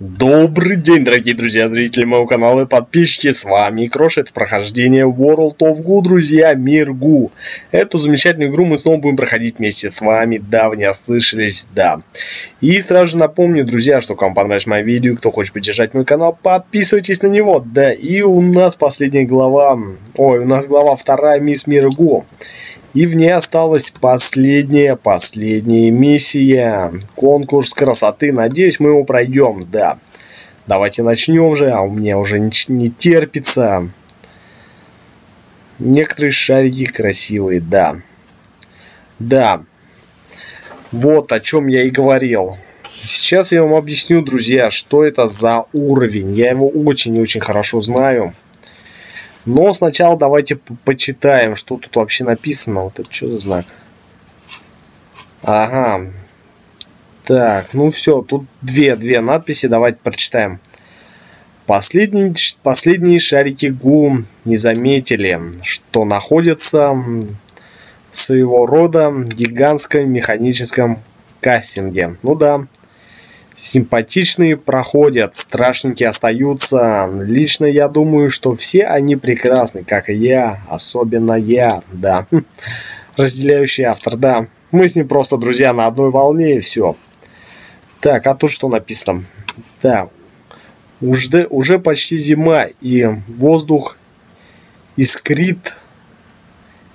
Добрый день, дорогие друзья, зрители моего канала и подписчики, с вами Крош, это прохождение World of Goo, друзья, мир Гу. Эту замечательную игру мы снова будем проходить вместе с вами, да, вы не ослышались, да. И сразу же напомню, друзья, что кому понравилось мое видео, кто хочет поддержать мой канал, подписывайтесь на него, да. И у нас последняя глава, ой, у нас глава вторая, Мисс Мир Гу. И в ней осталась последняя, последняя миссия. Конкурс красоты. Надеюсь, мы его пройдем, да. Давайте начнем же, а у меня уже не, не терпится. Некоторые шарики красивые, да. Да. Вот о чем я и говорил. Сейчас я вам объясню, друзья, что это за уровень. Я его очень-очень хорошо знаю. Но сначала давайте почитаем, что тут вообще написано. Вот это что за знак? Ага. Так, ну все, тут две, две надписи, давайте прочитаем. Последние, последние шарики ГУ не заметили, что находятся в своего рода гигантском механическом кастинге. Ну да, Симпатичные проходят, страшненькие остаются. Лично я думаю, что все они прекрасны, как и я, особенно я, да. Разделяющий автор, да. Мы с ним просто друзья на одной волне и все. Так, а тут что написано? Да, уже, уже почти зима и воздух искрит.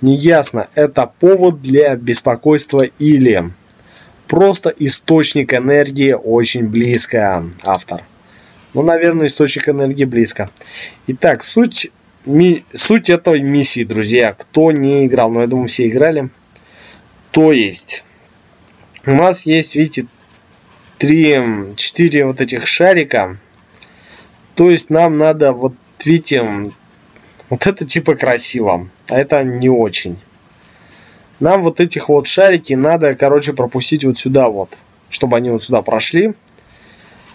Неясно, это повод для беспокойства или просто источник энергии очень близко, автор. Ну, наверное, источник энергии близко. Итак, суть, ми, суть этой миссии, друзья, кто не играл, но я думаю, все играли. То есть, у нас есть, видите, три, четыре вот этих шарика. То есть, нам надо, вот, видите, вот это типа красиво, а это не очень. Нам вот этих вот шарики надо, короче, пропустить вот сюда вот. Чтобы они вот сюда прошли.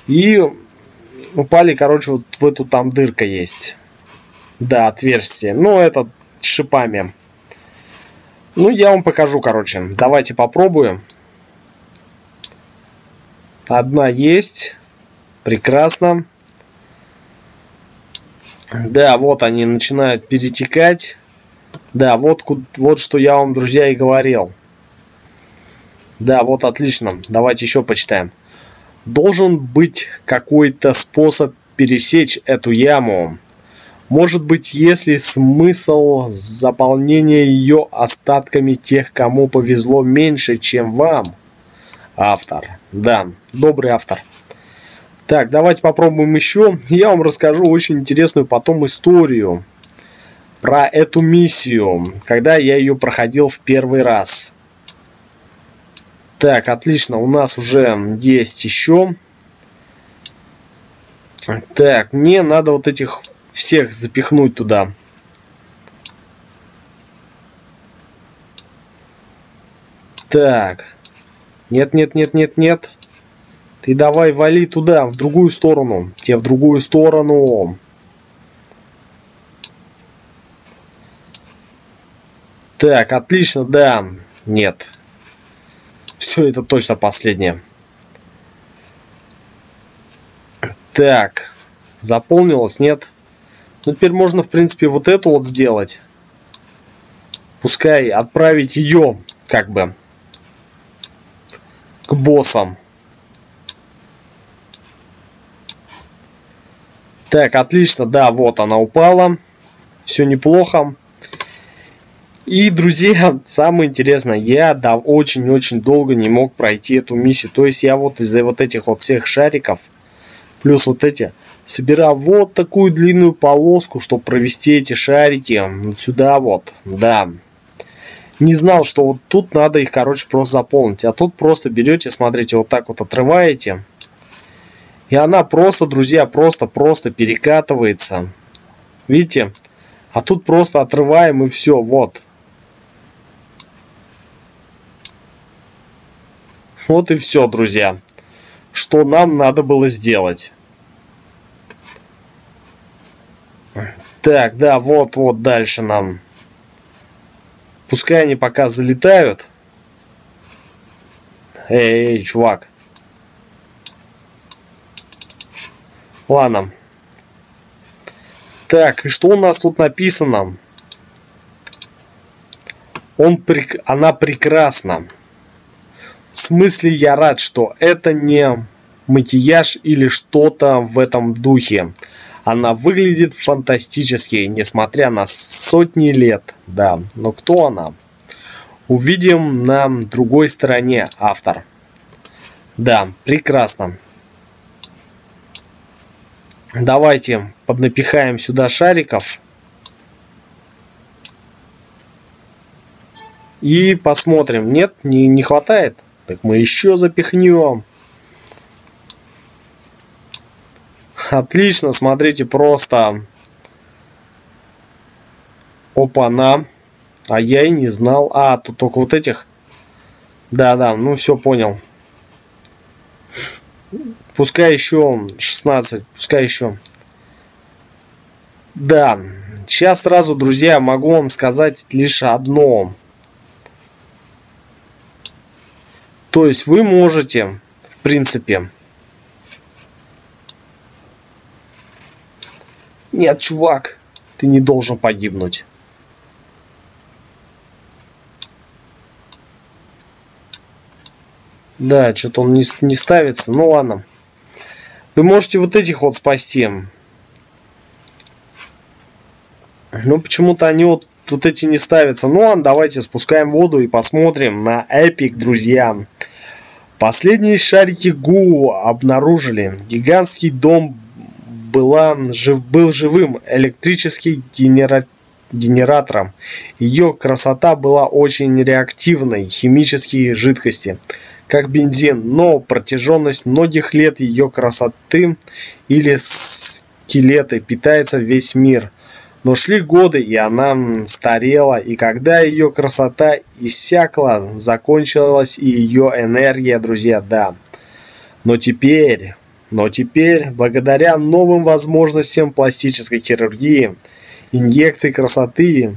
И упали, короче, вот в эту там дырка есть. Да, отверстие. Ну, это шипами. Ну, я вам покажу, короче. Давайте попробуем. Одна есть. Прекрасно. Да, вот они начинают перетекать. Да, вот, вот что я вам, друзья, и говорил. Да, вот отлично. Давайте еще почитаем. Должен быть какой-то способ пересечь эту яму. Может быть, если смысл заполнения ее остатками тех, кому повезло меньше, чем вам. Автор. Да, добрый автор. Так, давайте попробуем еще. Я вам расскажу очень интересную потом историю про эту миссию, когда я ее проходил в первый раз. Так, отлично, у нас уже есть еще. Так, мне надо вот этих всех запихнуть туда. Так. Нет, нет, нет, нет, нет. Ты давай вали туда, в другую сторону. Тебе в другую сторону. Так, отлично, да. Нет. Все, это точно последнее. Так. Заполнилось, нет? Ну, теперь можно, в принципе, вот это вот сделать. Пускай отправить ее, как бы, к боссам. Так, отлично, да, вот она упала. Все неплохо. И, друзья, самое интересное, я да, очень-очень долго не мог пройти эту миссию. То есть я вот из-за вот этих вот всех шариков, плюс вот эти, собирал вот такую длинную полоску, чтобы провести эти шарики сюда вот, да. Не знал, что вот тут надо их, короче, просто заполнить. А тут просто берете, смотрите, вот так вот отрываете. И она просто, друзья, просто-просто перекатывается. Видите? А тут просто отрываем и все, вот. Вот и все, друзья. Что нам надо было сделать. Так, да, вот-вот дальше нам. Пускай они пока залетают. Эй, эй, чувак. Ладно. Так, и что у нас тут написано? Он прек... Она прекрасна. В смысле я рад, что это не макияж или что-то в этом духе. Она выглядит фантастически, несмотря на сотни лет. Да, но кто она? Увидим на другой стороне автор. Да, прекрасно. Давайте поднапихаем сюда шариков. И посмотрим. Нет, не, не хватает? Так мы еще запихнем. Отлично, смотрите, просто. Опа-на. А я и не знал. А, тут только вот этих. Да-да, ну все понял. Пускай еще 16, пускай еще. Да, сейчас сразу, друзья, могу вам сказать лишь одно. То есть вы можете, в принципе... Нет, чувак, ты не должен погибнуть. Да, что-то он не, не ставится. Ну ладно. Вы можете вот этих вот спасти. Ну, почему-то они вот, вот эти не ставятся. Ну ладно, давайте спускаем воду и посмотрим на эпик, друзья. Последние шарики ГУ обнаружили. Гигантский дом была, жив, был живым электрический генера, генератором. Ее красота была очень реактивной, химические жидкости, как бензин, но протяженность многих лет ее красоты или скелеты питается весь мир. Но шли годы, и она старела, и когда ее красота иссякла, закончилась и ее энергия, друзья, да. Но теперь, но теперь, благодаря новым возможностям пластической хирургии, инъекции красоты,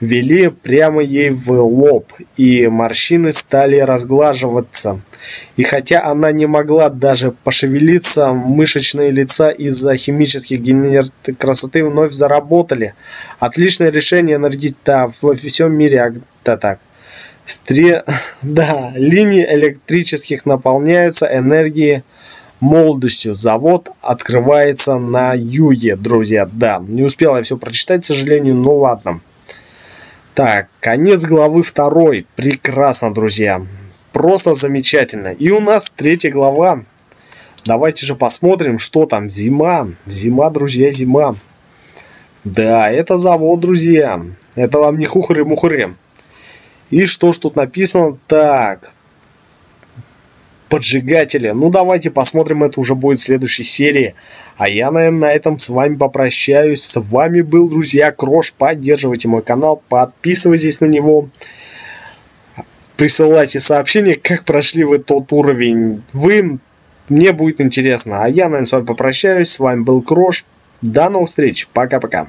ввели прямо ей в лоб, и морщины стали разглаживаться. И хотя она не могла даже пошевелиться, мышечные лица из-за химических генераторов красоты вновь заработали. Отличное решение нарядить да, во всем мире, да так. Стре... Да, линии электрических наполняются энергией молодостью. Завод открывается на юге, друзья. Да, не успел я все прочитать, к сожалению, ну ладно. Так, конец главы второй. Прекрасно, друзья. Просто замечательно. И у нас третья глава. Давайте же посмотрим, что там. Зима. Зима, друзья, зима. Да, это завод, друзья. Это вам не хухры-мухры. И что ж тут написано? Так, поджигатели. Ну, давайте посмотрим, это уже будет в следующей серии. А я, наверное, на этом с вами попрощаюсь. С вами был, друзья, Крош. Поддерживайте мой канал, подписывайтесь на него. Присылайте сообщения, как прошли вы тот уровень. Вы, мне будет интересно. А я, наверное, с вами попрощаюсь. С вами был Крош. До новых встреч. Пока-пока.